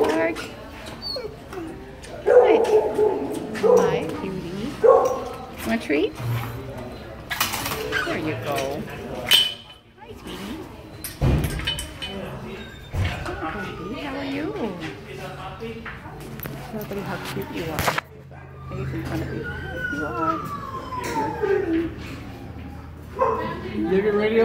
Mark. Hi, cutie. Want a treat? There you go. Hi, sweetie. Baby. How are you? Tell everybody how cute you are. Face in front of you. You are. You're a cutie. Radio?